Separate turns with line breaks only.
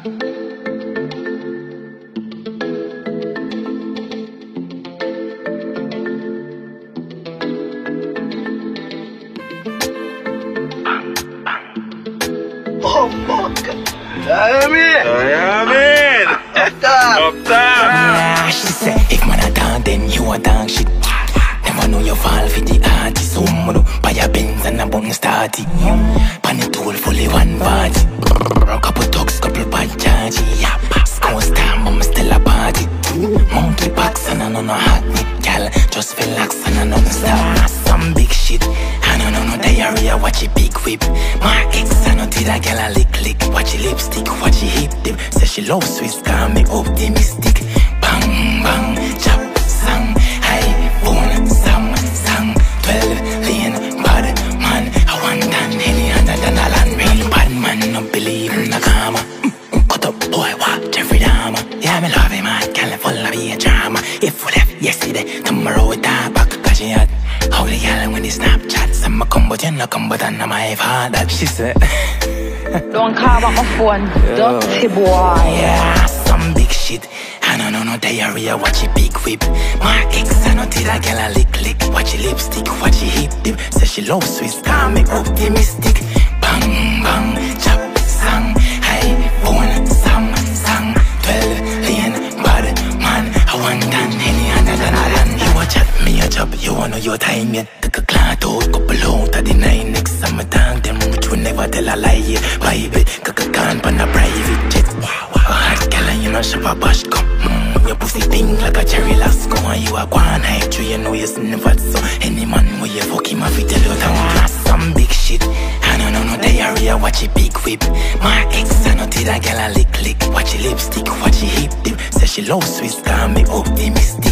Amin!
Amin!
Uptime! She if man a then you a know you fall for the artist. Buy Benz and a fully one party. Yeah, school star, but me still a party. Monkey box and I know no hot nick, gal. Just relax and I know no stop. Some big shit. I know no diarrhea, watch it big whip. My ex, I know did a gal a lick lick. Watch it lipstick, watch it hip dip. Say she love Swizz, got me optimistic. Bang bang, chop sang, I'm loving my California be a drama. If we left yesterday, tomorrow we die. 바깥까지 앗 Holy hell when he Snapchat. Some combo jenna combo 단나 my father. She said
Don't cover off one Dirty boy
Yeah, some big shit. I don't know no diarrhea, watch it big whip? My ex, I know did I get a lick lick? Watch it lipstick, watch it hip dip Say she loves Swizz, can't make optimistic. You wanna your time yet. Take a cloud out, couple out of the next summer thank them which will never tell a lie. Yeah, Bible, kaka can pan a private jet. Hot girl and you know shop a bash come. Mm, your pussy pink like a cherry last go and you a guan hype. You know you never so any man where you fuck him, I fi tell you down. Some big shit. I don't know no diarrhea, watch it big whip. My ex, I know did a girl a lick lick. Watch it lipstick, watch it hip dip. Say she love Swizz, got me optimistic.